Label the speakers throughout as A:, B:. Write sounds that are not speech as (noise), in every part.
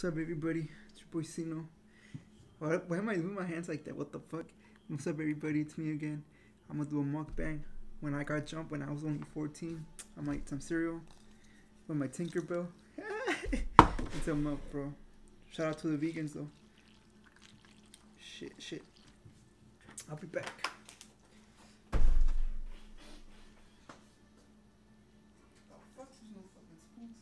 A: What's up, everybody? It's your boy Sino. Why, why am I moving my hands like that? What the fuck? What's up, everybody? It's me again. I'm gonna do a mukbang. When I got jumped when I was only 14, I'm gonna eat some cereal with my Tinkerbell. (laughs) It's a up, bro. Shout out to the vegans, though. Shit, shit. I'll be back. The fuck? There's no fucking spoons.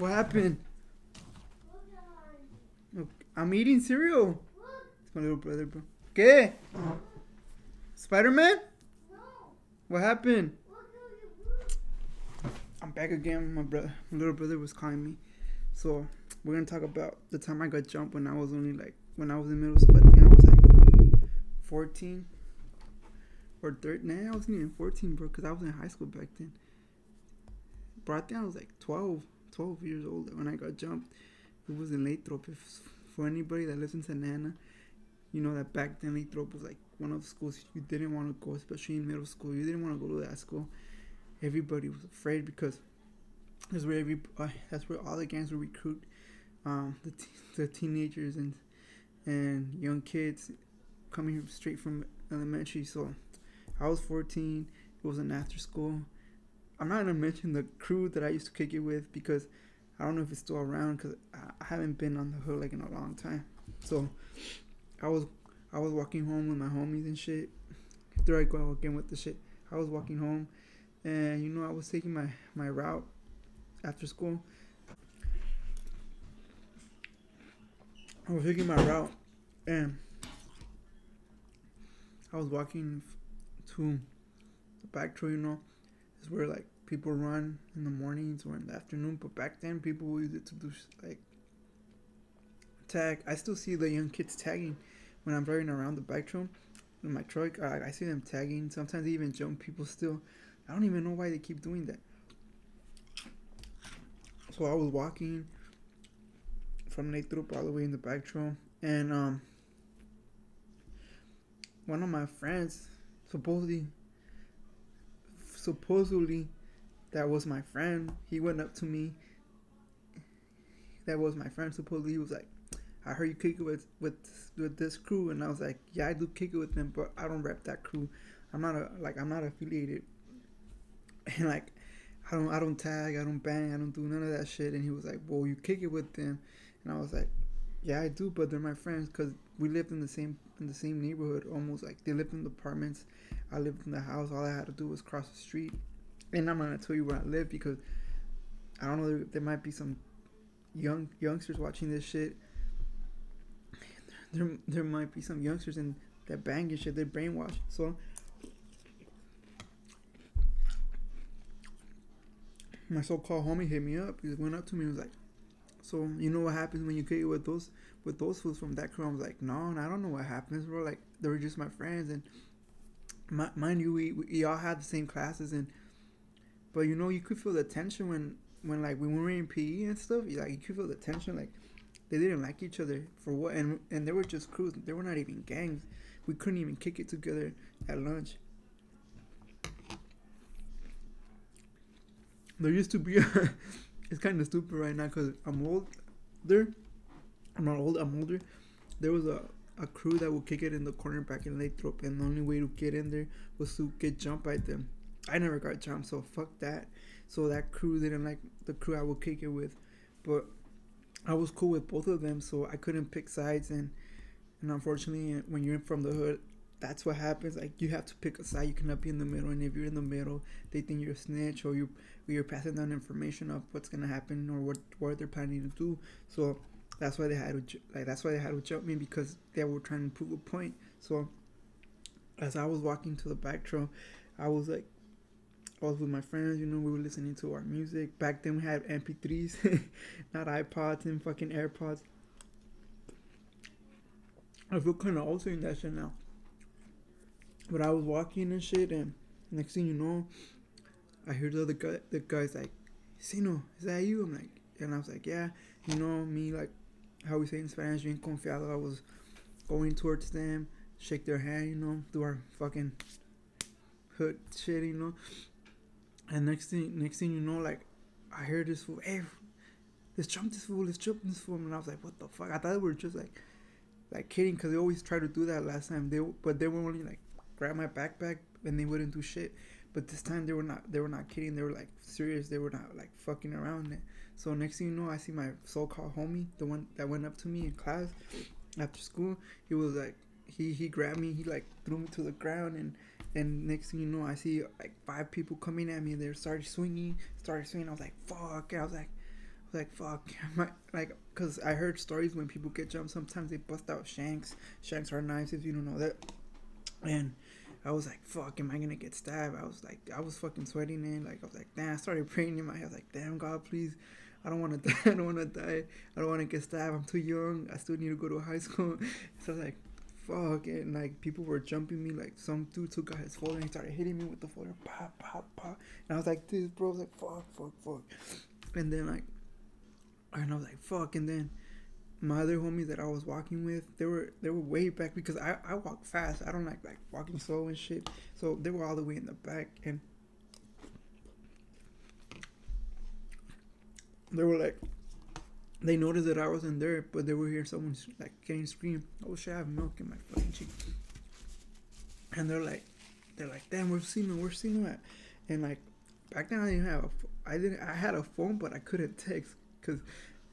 A: What happened? Look, I'm eating cereal. It's my little brother, bro. ¿Qué? Spider-Man? What happened? I'm back again. My brother, my little brother was calling me. So we're gonna talk about the time I got jumped when I was only like when I was in middle school. I think I was like 14 or 13. Nah, I wasn't even 14, bro, because I was in high school back then. Bro, I think I was like 12, 12 years old when I got jumped. It was in Lathrop. If, for anybody that lives in Santa Ana, you know that back then Lathrop was like one of the schools you didn't want to go, especially in middle school. You didn't want to go to that school. Everybody was afraid because that's where every uh, that's where all the gangs would recruit um, the te- the teenagers and and young kids coming straight from elementary. So I was 14. It was an after school. I'm not gonna mention the crew that I used to kick it with because I don't know if it's still around because I haven't been on the hood like in a long time. So I was I was walking home with my homies and shit. There I go again with the shit. I was walking home, and you know I was taking my my route after school. I was taking my route, and I was walking to the back trail. You know, is where like people run in the mornings or in the afternoon. But back then, people used it to do like tag. I still see the young kids tagging when I'm driving around the bike trail in my truck. I, I see them tagging. Sometimes they even jump people still. I don't even know why they keep doing that. So I was walking from Lathrop all the way in the bike trail, and um, one of my friends supposedly, supposedly, that was my friend. He went up to me. That was my friend. Supposedly, he was like, I heard you kick it with with with this crew, and I was like, yeah, I do kick it with them, but I don't rep that crew. I'm not a like I'm not affiliated, (laughs) and like I don't I don't tag, I don't bang, I don't do none of that shit. And he was like, well, you kick it with them, and I was like, yeah, I do, but they're my friends because we lived in the same in the same neighborhood, almost like they lived in the apartments. I lived in the house. All I had to do was cross the street, and I'm gonna tell you where I live because I don't know. There, there might be some young youngsters watching this shit there there might be some youngsters in that bang and shit. They're brainwashed. So my so-called homie hit me up. He went up to me and was like, "So you know what happens when you kick it with those with those fools from that crew?" I was like, "No, I don't know what happens, bro. Like they were just my friends, and my, mind you, we, we all had the same classes, and but you know you could feel the tension when when like when we were in PE and stuff. You, Like you could feel the tension, like." they didn't like each other for what and and they were just crews they were not even gangs we couldn't even kick it together at lunch there used to be (laughs) a, it's kind of stupid right now because i'm older. i'm not old i'm older there was a a crew that would kick it in the corner back in Lathrop, and the only way to get in there was to get jumped by them. I never got jumped, so fuck that. So that crew didn't like the crew I would kick it with, but I was cool with both of them, so I couldn't pick sides. And and unfortunately, when you're from the hood, that's what happens. Like you have to pick a side. You cannot be in the middle. And if you're in the middle, they think you're a snitch, or you you're passing down information of what's gonna happen or what what they're planning to do. So that's why they had to like that's why they had to jump me because they were trying to prove a point. So as I was walking to the back trail, I was like I was with my friends, you know, we were listening to our music. Back then we had MP3s, (laughs) not iPods and fucking AirPods. I feel kind of old saying that shit now. But I was walking and shit, and next thing you know, I hear the other guy, the guy's like, Sino, is that you? I'm like, and I was like, yeah. You know, me, like, how we say in Spanish, bien confiado. I was going towards them, shake their hand, you know, do our fucking hood shit, you know. And next thing, next thing you know, like I heard this fool, hey, let's jump this fool, let's jump this fool, and I was like, what the fuck? I thought they were just like, like kidding, cause they always try to do that last time. They, but they were only like grab my backpack and they wouldn't do shit. But this time they were not, they were not kidding. They were like serious. They were not like fucking around. So next thing you know, I see my so-called homie, the one that went up to me in class after school. He was like, he he grabbed me. He like threw me to the ground and and next thing you know, I see like five people coming at me. They started swinging, started swinging. I was like, fuck. I was like, I was like, fuck. (laughs) like, cause I heard stories when people get jumped. Sometimes they bust out shanks. Shanks are knives if you don't know that. And I was like, fuck, am I gonna get stabbed? I was like, I was fucking sweating in. Like, I was like, damn. I started praying in my head. I was like, damn, God, please. I don't want to (laughs) die. I don't want to die. I don't want to get stabbed. I'm too young. I still need to go to high (laughs) school. So I was like, fuck and like people were jumping me like some dude took out his folder and he started hitting me with the folder pop pop pop and I was like this bro I was like fuck fuck fuck and then like and I was like fuck and then my other homies that I was walking with they were they were way back because I, I walk fast I don't like like walking slow and shit so they were all the way in the back and they were like they noticed that I wasn't there, but they were hearing someone like getting scream. Oh shit, I have milk in my fucking cheek. And they're like, they're like, damn, we're seeing where's? Where's Sino at? And like, back then I didn't have a, I didn't, I had a phone, but I couldn't text because,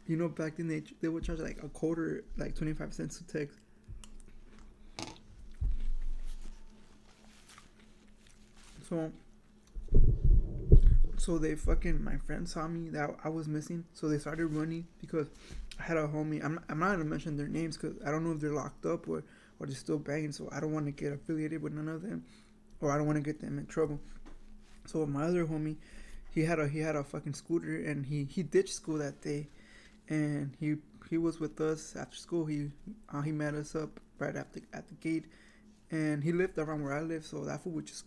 A: you know, back then they they would charge like a quarter, like twenty five cents to text. So so they fucking my friend saw me that I was missing, so they started running because I had a homie. I'm I'm not gonna mention their names because I don't know if they're locked up or or they're still banging. So I don't want to get affiliated with none of them, or I don't want to get them in trouble. So my other homie, he had a he had a fucking scooter and he he ditched school that day, and he he was with us after school. He uh, he met us up right after at the gate, and he lived around where I live. So that fool would just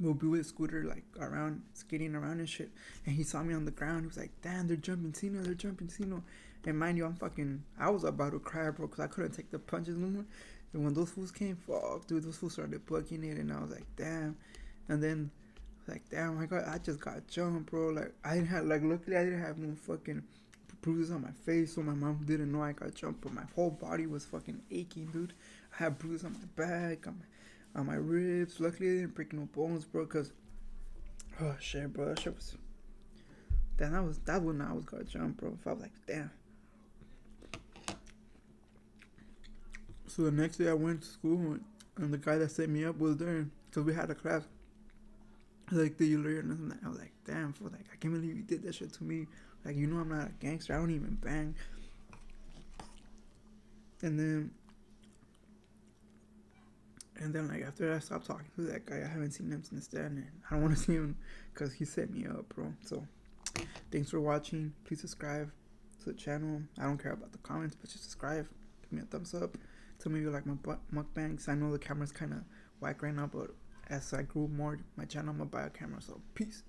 A: we'll be with scooter like around skating around and shit. And he saw me on the ground. He was like damn they're jumping Sino they're jumping Sino. And mind you I'm fucking I was about to cry bro because I couldn't take the punches no more. And when those fools came fuck dude those fools started bucking it and I was like damn. And then like damn I got I just got jumped bro like I didn't have like luckily I didn't have no fucking bruises on my face so my mom didn't know I got jumped but my whole body was fucking aching dude I had bruises on my back on my on my ribs. Luckily, I didn't break no bones, bro. Cause oh shit, bro, that shit was. Damn, that was that when I was gonna jump, bro. If I was like, damn. So the next day I went to school and the guy that set me up was there because we had a class. Like, did you? And I was like, damn, for like, I can't believe you did that shit to me. Like, you know, I'm not a gangster. I don't even bang. And then and then like after I stopped talking to that guy, I haven't seen him since then, and I don't want to (laughs) see him because he set me up, bro. So thanks for watching. Please subscribe to the channel. I don't care about the comments, but just subscribe. Give me a thumbs up. Tell me you like my mukbangs. I know the camera's kind of whack right now, but as I grew more, my channel, buy a camera. So peace.